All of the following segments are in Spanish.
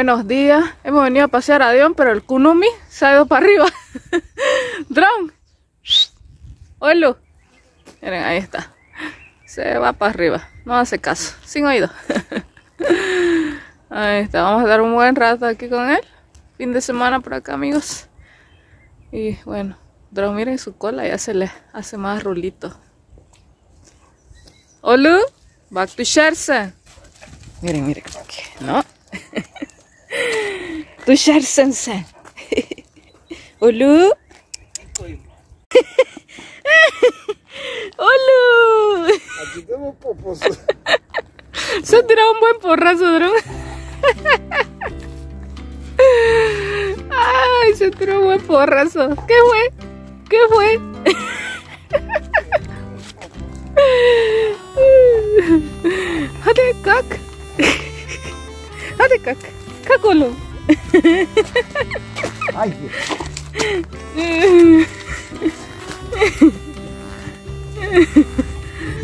buenos días. Hemos venido a pasear a Dion, pero el Kunumi se ha ido para arriba. Drone. Hola. Miren, ahí está. Se va para arriba. No hace caso. Sin oído. Ahí está. Vamos a dar un buen rato aquí con él. Fin de semana por acá, amigos. Y bueno, Drone, miren su cola. Ya se le hace más rulito. Hola. Back to Shersen. Miren, miren. ¿No? Hola. ¡Hola! Aquí tengo popos. Se tirado un buen porrazo, Dron. Ay, se tiró un buen porrazo. ¿Qué fue? ¿Qué fue? Hadi kalk. Hadi kalk.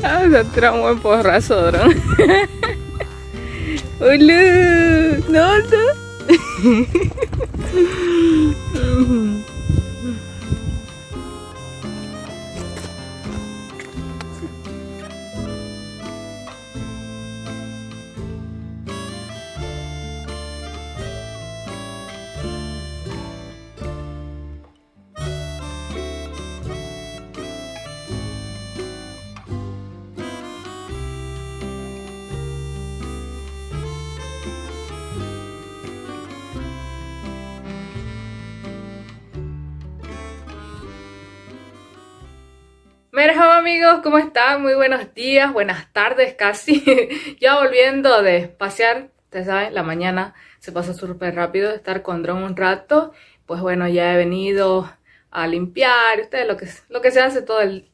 Ah, se ha tirado un buen porrazo. Hola. No, no. Merhaba amigos, ¿cómo están? Muy buenos días, buenas tardes casi. ya volviendo de pasear, ustedes saben, la mañana se pasa súper rápido, estar con dron un rato. Pues bueno, ya he venido a limpiar, ustedes lo que, lo que se hace todo el,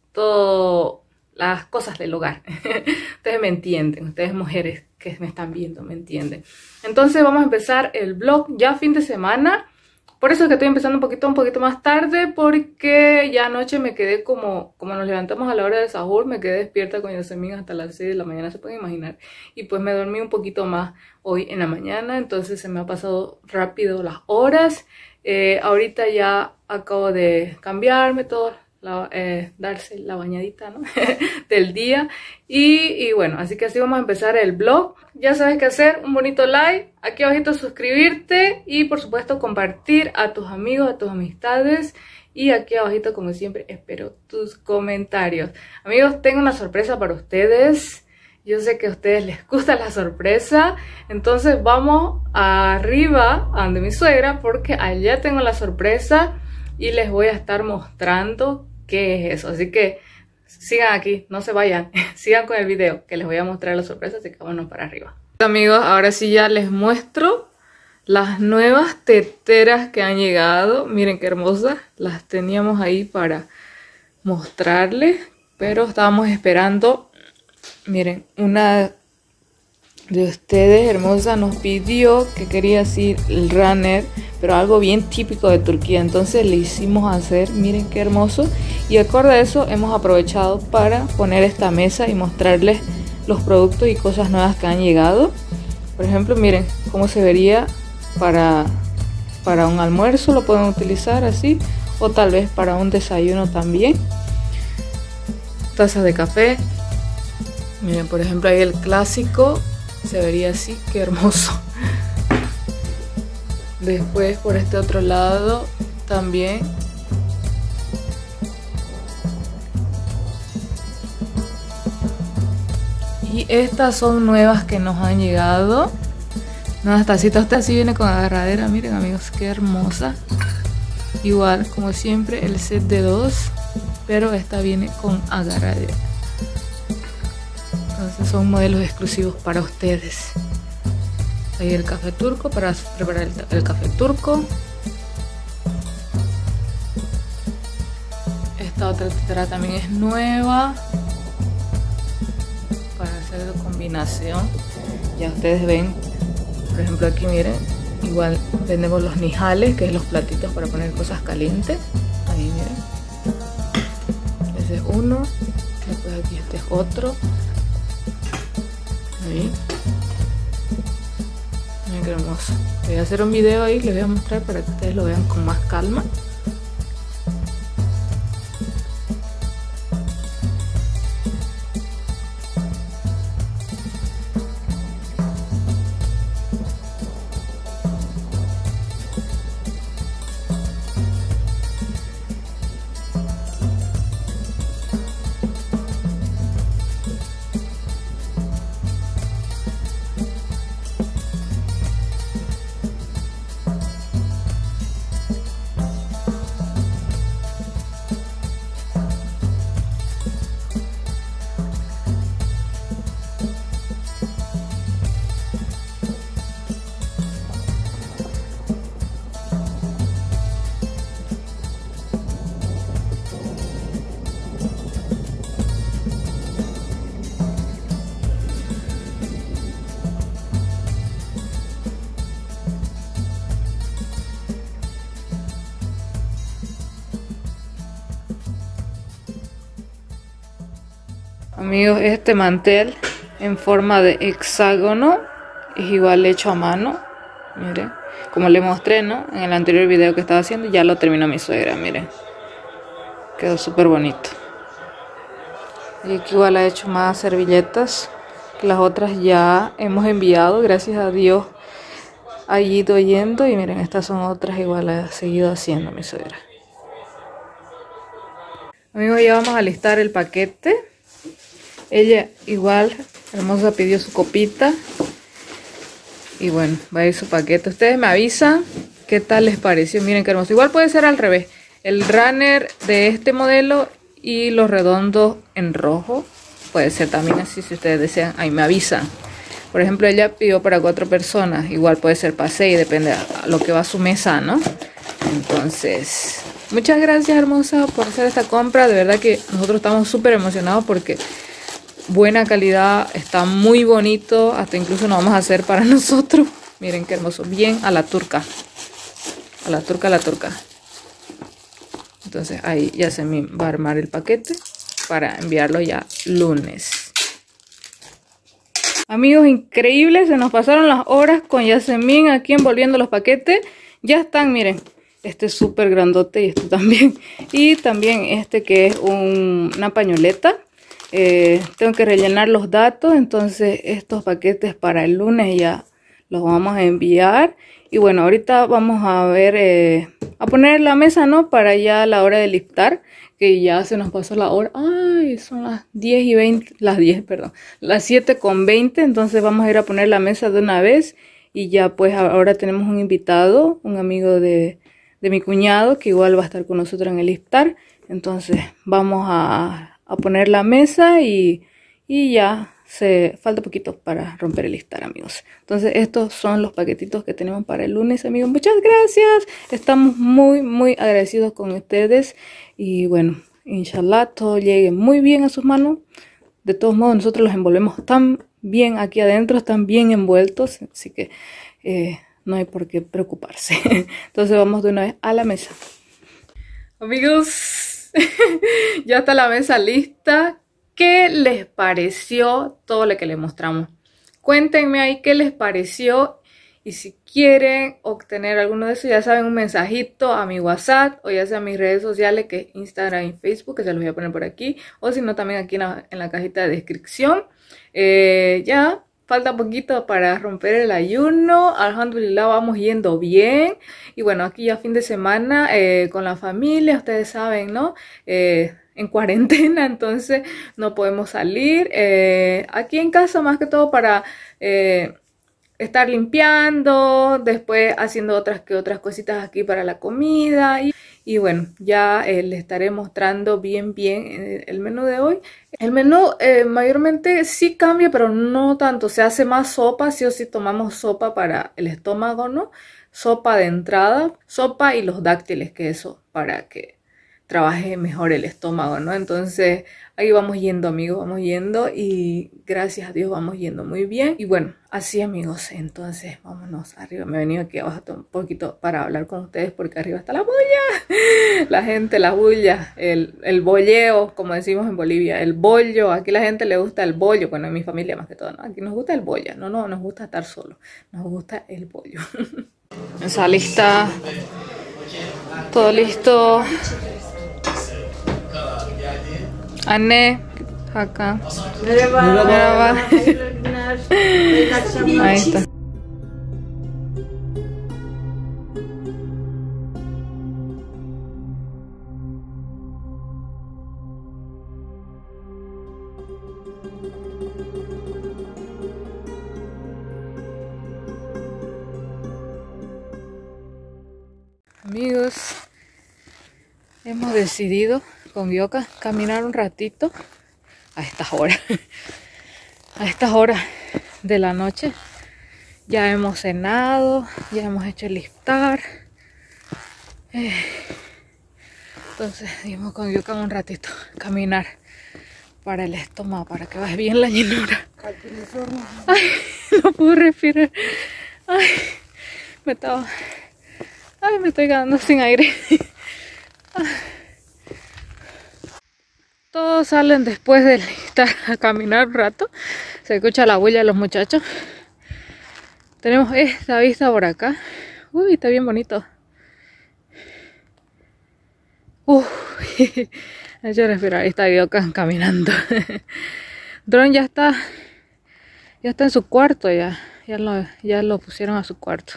las cosas del hogar. ustedes me entienden, ustedes mujeres que me están viendo me entienden. Entonces vamos a empezar el vlog ya fin de semana. Por eso es que estoy empezando un poquito, un poquito más tarde, porque ya anoche me quedé como, como nos levantamos a la hora de sahur, me quedé despierta con Yasemin hasta las 6 de la mañana, se pueden imaginar. Y pues me dormí un poquito más hoy en la mañana, entonces se me ha pasado rápido las horas. Eh, ahorita ya acabo de cambiarme todo, eh, darse la bañadita ¿no? del día. Y, bueno, así que así vamos a empezar el vlog. Ya sabes qué hacer, un bonito like, aquí abajito suscribirte y por supuesto compartir a tus amigos, a tus amistades. Y aquí abajito, como siempre, espero tus comentarios. Amigos, tengo una sorpresa para ustedes. Yo sé que a ustedes les gusta la sorpresa. Entonces vamos arriba a donde mi suegra porque allá tengo la sorpresa y les voy a estar mostrando qué es eso. Así que sigan aquí, no se vayan, sigan con el video que les voy a mostrar la sorpresa, así que vámonos para arriba. Amigos, ahora sí ya les muestro las nuevas teteras que han llegado. Miren qué hermosas, las teníamos ahí para mostrarles, pero estábamos esperando, miren, una de ustedes hermosa nos pidió que quería decir el runner, pero algo bien típico de Turquía. Entonces le hicimos hacer, miren qué hermoso. Y acorde a eso hemos aprovechado para poner esta mesa y mostrarles los productos y cosas nuevas que han llegado. Por ejemplo, miren cómo se vería para, para un almuerzo, lo pueden utilizar así. O tal vez para un desayuno también. Tazas de café. Miren, por ejemplo, ahí el clásico se vería así, qué hermoso. Después por este otro lado también Y estas son nuevas que nos han llegado. Nuevas tacitas. Esta sí viene con agarradera. Miren amigos, qué hermosa. Igual, como siempre, el set de dos. Pero esta viene con agarradera. Son modelos exclusivos para ustedes. Ahí el café turco para preparar el, café turco. Esta otra tetera también es nueva. Para hacer de combinación. Ya ustedes ven, por ejemplo aquí miren, igual tenemos los nijales, que es los platitos para poner cosas calientes. Ahí miren. Ese es uno. Después aquí este es otro. Ahí. Miren qué hermoso. Voy a hacer un video ahí, les voy a mostrar para que ustedes lo vean con más calma. Amigos, este mantel en forma de hexágono es igual hecho a mano. Miren, como le mostré, ¿no? En el anterior video que estaba haciendo, ya lo terminó mi suegra, miren. Quedó súper bonito. Y aquí igual ha hecho más servilletas. Las otras ya hemos enviado, gracias a Dios. Ha ido yendo y miren, estas son otras igual ha seguido haciendo mi suegra. Amigos, ya vamos a listar el paquete. Ella igual, hermosa, pidió su copita. Y bueno, va a ir su paquete. Ustedes me avisan qué tal les pareció. Miren qué hermoso. Igual puede ser al revés. El runner de este modelo y los redondos en rojo. Puede ser también así si ustedes desean. Ahí me avisan. Por ejemplo, ella pidió para cuatro personas. Igual puede ser para seis, depende a lo que va a su mesa, ¿no? Entonces, muchas gracias hermosa por hacer esta compra. De verdad que nosotros estamos súper emocionados porque buena calidad, está muy bonito, hasta incluso lo vamos a hacer para nosotros. Miren qué hermoso, bien a la turca, a la turca, a la turca. Entonces ahí ya va a armar el paquete para enviarlo ya lunes. Amigos, increíbles, se nos pasaron las horas con Yasemin aquí envolviendo los paquetes. Ya están, miren, este es súper grandote y este también. Y también este que es una pañoleta eh, tengo que rellenar los datos, entonces estos paquetes para el lunes ya los vamos a enviar. Y bueno, ahorita vamos a ver, eh, a poner la mesa, ¿no? Para ya la hora de liftar, que ya se nos pasó la hora. Ay, son las 10 y 20, las 10, perdón, las 7 con 20. Entonces vamos a ir a poner la mesa de una vez. Y ya pues ahora tenemos un invitado, un amigo de, de mi cuñado, que igual va a estar con nosotros en el iftar. Entonces vamos a a poner la mesa y, ya se falta poquito para romper el listar amigos. Entonces estos son los paquetitos que tenemos para el lunes amigos. Muchas gracias. Estamos muy muy agradecidos con ustedes. Y bueno inshallah todo llegue muy bien a sus manos. De todos modos nosotros los envolvemos tan bien aquí adentro están bien envueltos así que eh, no hay por qué preocuparse. Entonces vamos de una vez a la mesa. Amigos ya está la mesa lista. ¿Qué les pareció todo lo que les mostramos? Cuéntenme ahí qué les pareció y si quieren obtener alguno de esos, ya saben, un mensajito a mi WhatsApp o ya sea a mis redes sociales, que es Instagram y Facebook, que se los voy a poner por aquí, o si no, también aquí en la, cajita de descripción. Eh, ya, falta poquito para romper el ayuno. Alhamdulillah, vamos yendo bien. Y bueno, aquí ya fin de semana eh, con la familia, ustedes saben, ¿no? Eh, en cuarentena, entonces no podemos salir. Eh, aquí en casa más que todo para estar limpiando, después haciendo otras que otras cositas aquí para la comida y, y bueno, ya eh, les estaré mostrando bien bien eh, el menú de hoy. El menú eh, mayormente sí cambia, pero no tanto, se hace más sopa, sí o sí tomamos sopa para el estómago, ¿no? Sopa de entrada, sopa y los dáctiles, que eso para que trabaje mejor el estómago, ¿no? Entonces, ahí vamos yendo, amigos, vamos yendo y gracias a Dios vamos yendo muy bien. Y bueno, así, amigos, entonces vámonos arriba. Me he venido aquí abajo un poquito para hablar con ustedes porque arriba está la bulla, la gente, la bulla, el, el bolleo, como decimos en Bolivia, el bollo. Aquí la gente le gusta el bollo, bueno, en mi familia más que todo, ¿no? Aquí nos gusta el bolla, no, no, nos gusta estar solo, nos gusta el bollo. Esa lista, todo listo. Está. Amigos, hemos decidido con Bioca caminar un ratito a estas horas. A estas horas de la noche. Ya hemos cenado, ya hemos hecho el liftar. Eh, entonces dimos con Bioca un ratito caminar para el estómago, para que vaya bien la llenura. Ay, no puedo respirar. Ay, me estaba... Ay, me estoy quedando sin aire. Todos salen después de estar a caminar un rato. Se escucha la bulla de los muchachos. Tenemos esta vista por acá. Uy, está bien bonito. Uy, hecho respirar. Ahí está Yoka caminando. Drone ya está. Ya está en su cuarto ya. Ya lo, ya lo pusieron a su cuarto.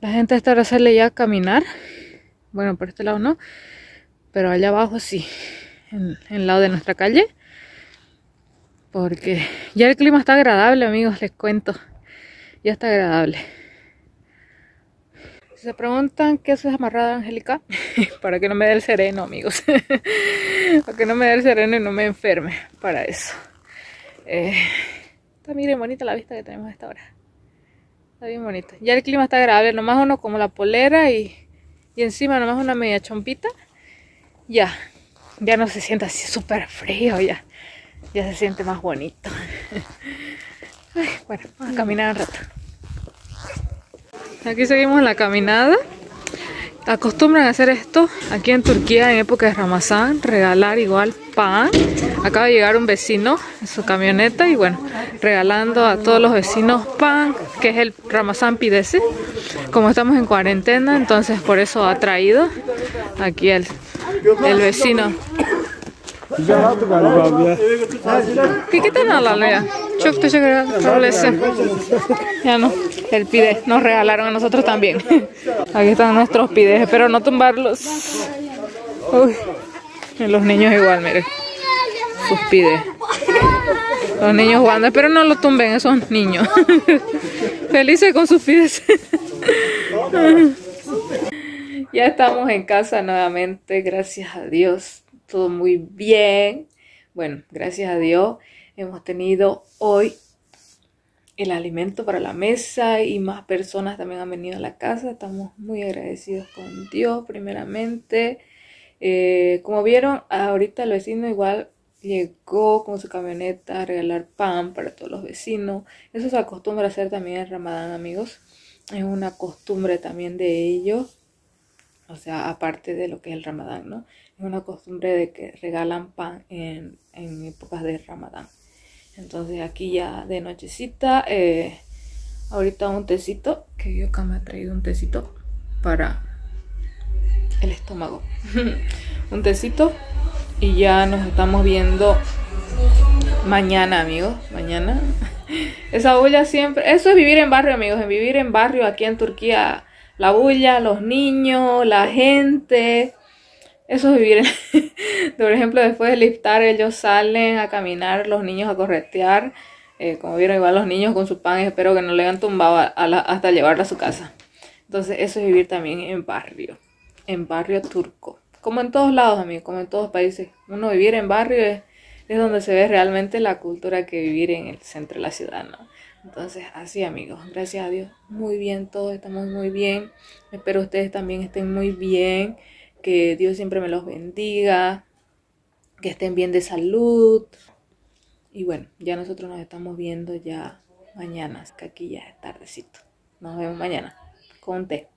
La gente está a hacerle ya caminar. Bueno, por este lado no. Pero allá abajo sí en, el lado de nuestra calle. Porque ya el clima está agradable, amigos, les cuento. Ya está agradable. Si se preguntan qué haces amarrada, Angélica, para que no me dé el sereno, amigos. para que no me dé el sereno y no me enferme. Para eso. Eh, está, miren, bonita la vista que tenemos a esta hora. Está bien bonito. Ya el clima está agradable. Nomás uno como la polera y, y encima nomás una media chompita. Ya, ya no se siente así súper frío, ya, ya se siente más bonito. bueno, vamos a caminar un rato. Aquí seguimos la caminada. Acostumbran a hacer esto aquí en Turquía en época de Ramazán, regalar igual pan. Acaba de llegar un vecino en su camioneta y bueno, regalando a todos los vecinos pan, que es el Ramazán Pidese. Como estamos en cuarentena, entonces por eso ha traído aquí el el vecino. ¿Qué tal la ya? No, el pide, nos regalaron a nosotros también. Aquí están nuestros pides, espero no tumbarlos. Los niños igual, miren. Sus pides. Los niños jugando, espero no lo tumben esos niños. Felices con sus pides. Ya estamos en casa nuevamente, gracias a Dios, todo muy bien. Bueno, gracias a Dios hemos tenido hoy el alimento para la mesa y más personas también han venido a la casa. Estamos muy agradecidos con Dios primeramente. Eh, como vieron, ahorita el vecino igual llegó con su camioneta a regalar pan para todos los vecinos. Eso se acostumbra a hacer también en Ramadán, amigos. Es una costumbre también de ellos o sea, aparte de lo que es el ramadán, ¿no? Es una costumbre de que regalan pan en, épocas de ramadán. Entonces aquí ya de nochecita, eh, ahorita un tecito, que yo acá me ha traído un tecito para el estómago. un tecito y ya nos estamos viendo mañana, amigos, mañana. Esa bulla siempre, eso es vivir en barrio, amigos, en vivir en barrio aquí en Turquía la bulla, los niños, la gente. Eso es vivir. Por ejemplo, después de liftar, ellos salen a caminar, los niños a corretear. Eh, como vieron, igual los niños con su pan, espero que no le hayan tumbado hasta llevarla a su casa. Entonces, eso es vivir también en barrio, en barrio turco. Como en todos lados, amigos, como en todos países. Uno vivir en barrio es, es donde se ve realmente la cultura que vivir en el centro de la ciudad, ¿no? Entonces, así amigos, gracias a Dios, muy bien, todos estamos muy bien. Espero ustedes también estén muy bien, que Dios siempre me los bendiga, que estén bien de salud. Y bueno, ya nosotros nos estamos viendo ya mañana, que aquí ya es tardecito. Nos vemos mañana con té.